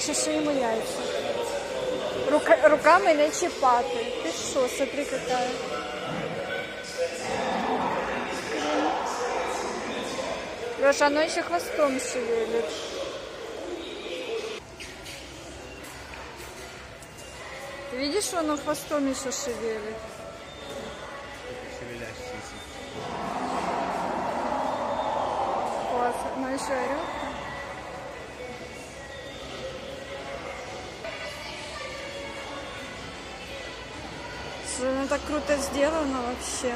Хочешь ему яйца? Рука, руками не чіпати. Ти що, смотри какая. Леша, оно еще хвостом шевелит. Ты видишь, оно хвостом еще шевелит? Шевелящийся. Класс, оно еще орет. Ну так круто сделано вообще.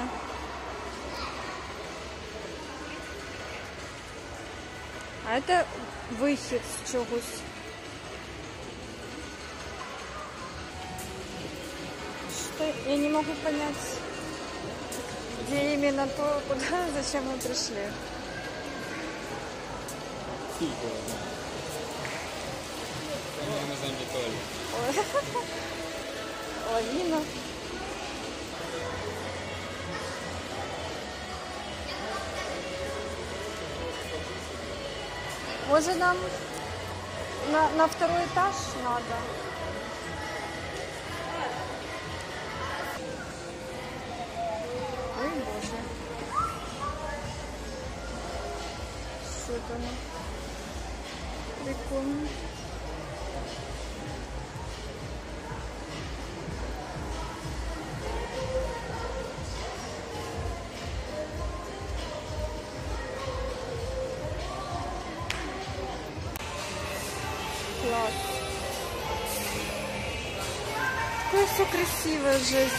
А это выход с чогось. Что? Я не могу понять, где именно то, куда, зачем мы пришли. Лавина. Может нам на, на второй этаж надо? Ой, боже. Что оно? Прикольно. Красивое, жесть.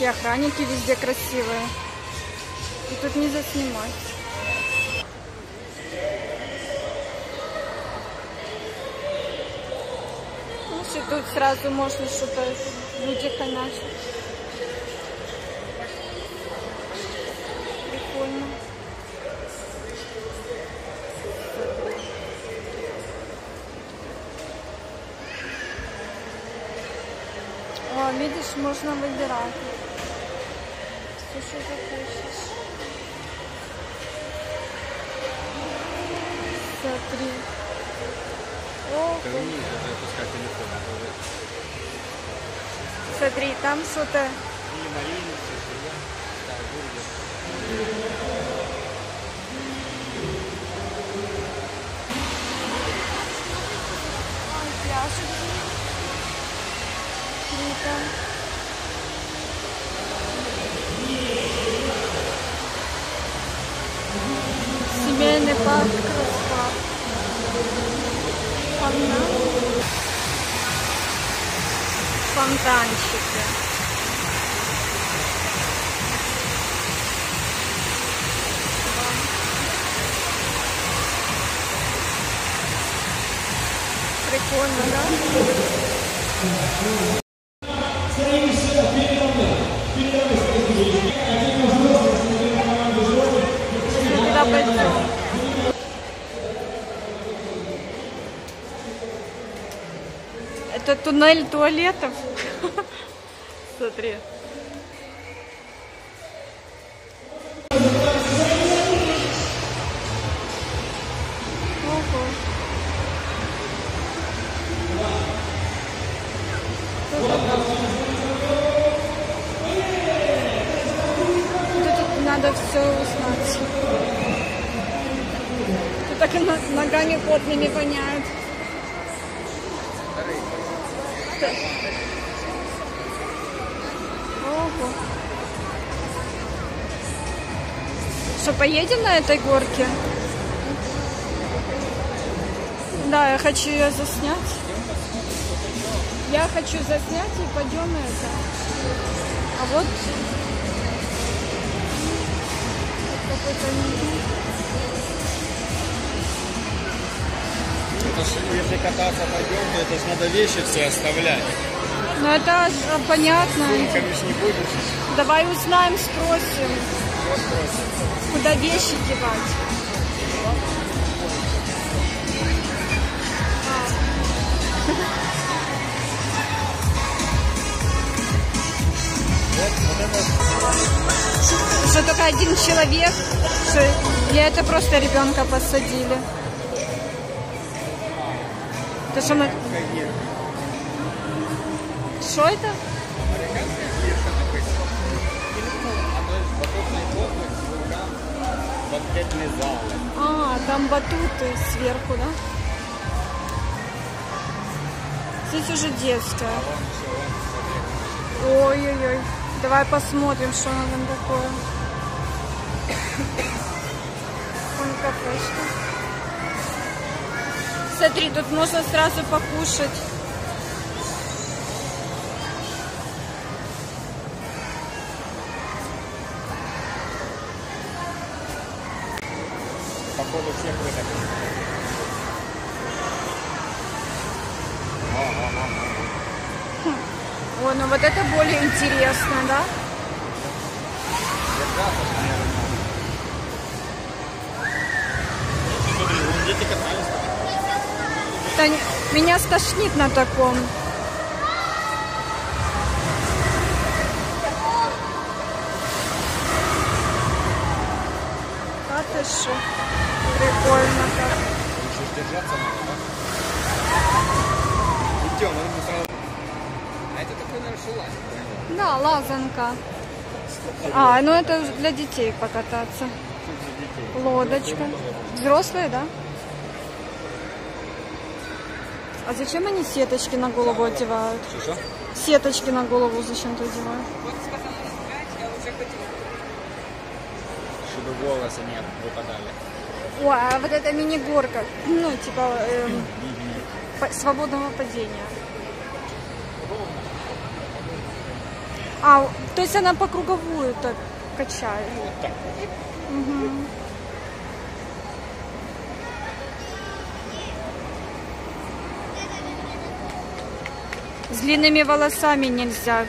И охранники везде красивые. И тут не заснимать. Что тут сразу можно что-то люди хомячат. Прикольно. О, видишь, можно выбирать. Все, что захочешь. Смотри. О, Ты умеешь даже опускать телефон. а то вы- смотри, там что-то... Пляшет. Круто. Семейный парк Краспар. Фонтан. Фонтанчики. Прикольно, да? Куда пойдем? Это туннель туалетов. Смотри. Надо все узнать. Тут так и ногами потными воняет. Что, поедем на этой горке? Да, я хочу ее заснять. Я хочу заснять и пойдем это. А вот Это ж, если кататься пойдем, то это ж надо вещи все оставлять. Ну это а, понятно. Сумками ж не будешь. Давай узнаем, спросим, куда вещи девать. Что только один человек, что или это просто ребенка посадили. Это что мы... Что это? Американская банкетный зал. А, там батуты сверху, да? Здесь уже детская. Ой-ой-ой. Давай посмотрим, что она там такое. Вон кафешка. Смотри, тут можно сразу покушать. Походу всех вытащили. О, ну вот это более интересно, да? Да меня стошнит на таком. А ты шо? Прикольно как. Еще надо, да? Идем, надо будет сразу... А это такой, наверное, шелаз, правильно? Да, лазанка. А, ну это для детей покататься. Лодочка. Взрослые, да? А зачем они сеточки на голову одевают? Сеточки на голову зачем-то одевают? Чтобы волосы не выпадали. Ой, а вот эта мини-горка, ну, типа эм, свободного падения. А, то есть она по круговую так качает. Вот так. Мгм. С длинными волосами нельзя.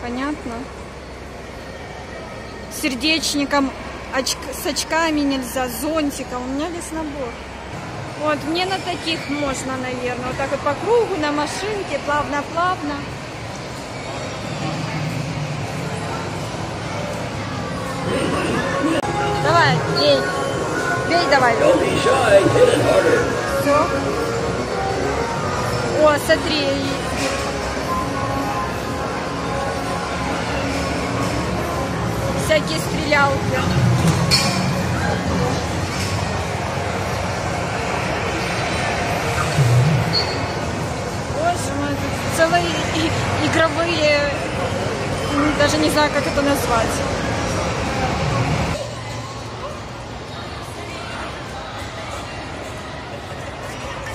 Понятно? Сердечником, очк- с очками нельзя, с зонтиком. У меня весь набор. Вот, мне на таких можно, наверное. Вот так вот по кругу, на машинке, плавно-плавно. Давай, бей. Бей давай. Все. О, смотри. Всякие стрелялки. Боже мой, тут целые игровые, м, даже не знаю, как это назвать.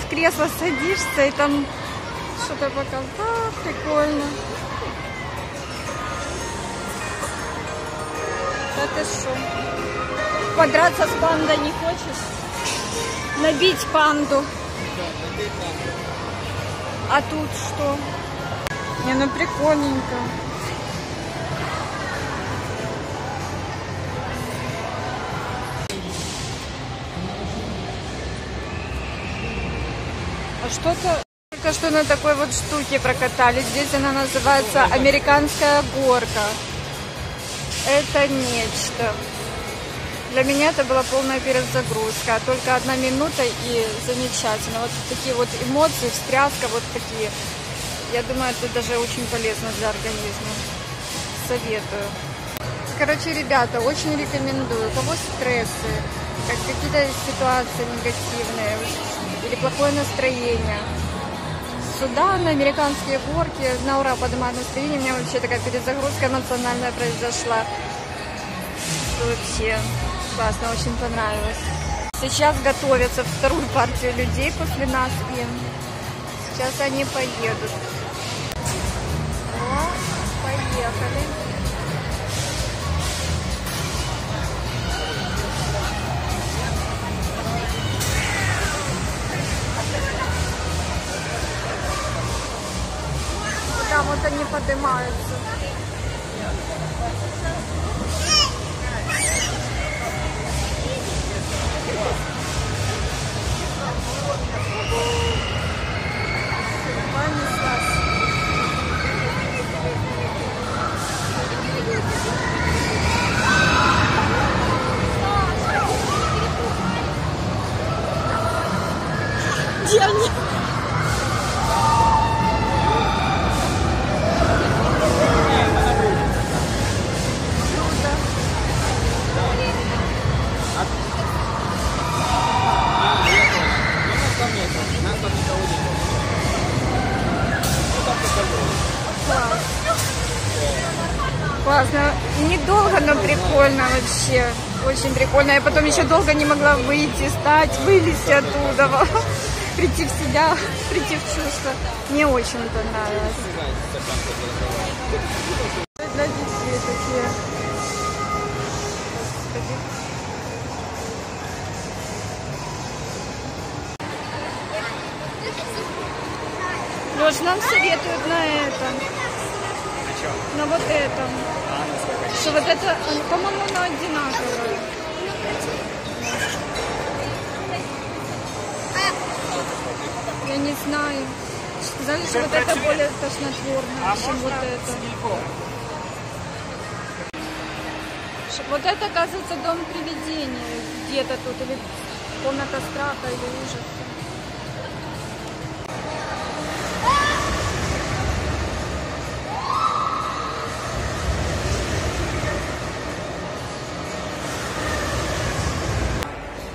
в кресло садишься и там что-то пока. Прикольно. Да ты что? Подраться с пандой не хочешь? Набить панду. А тут что? Не, ну прикольненько. А что-то только что на такой вот штуке прокатались. Здесь она называется американская горка. Это нечто. Для меня это была полная перезагрузка. Только одна минута и замечательно. Вот такие вот эмоции, встряска вот такие. Я думаю, это даже очень полезно для организма. Советую. Короче, ребята, очень рекомендую. У кого стрессы, как какие-то ситуации негативные или плохое настроение. Сюда, на американские горки, на ура поднимает настроение. У меня вообще такая перезагрузка эмоциональная произошла. Вообще классно, очень понравилось. Сейчас готовятся вторую партию людей после нас и сейчас они поедут. О, поехали. Вот они поднимаются. Прикольно вообще. Очень прикольно. Я потом еще долго не могла выйти, стать, вылезти оттуда. Прийти в себя, прийти в чувство. Мне очень понравилось. Для детей такие. Леш, нам советуют на этом. На вот этом. Что вот это, по-моему, оно одинаковое. Я не знаю. Сказали, что вот это более тошнотворное, чем вот это. Вот это, оказывается, дом привидения где-то тут, или комната страха, или ужаса.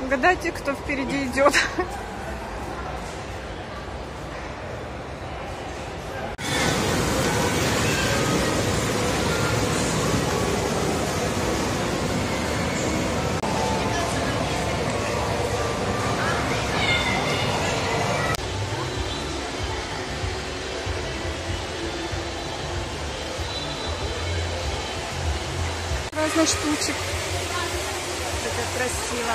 Угадайте, кто впереди идет. Разных штучек. Это красиво.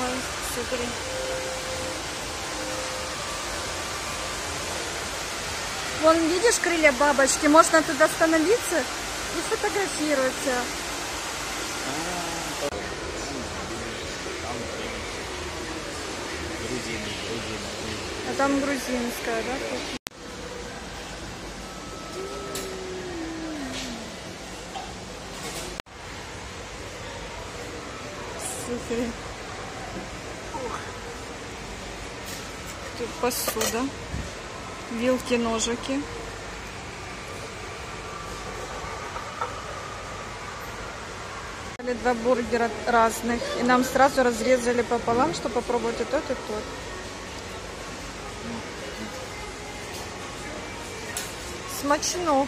Ой, смотри. Вон, видишь крылья бабочки? Можно туда остановиться и фотографироваться. Грузин, грузин. А там грузинская, да? Смотри. Тут посуда. Вилки, ножики. Два бургера разных. И нам сразу разрезали пополам, чтобы попробовать и тот, и тот. Смачного.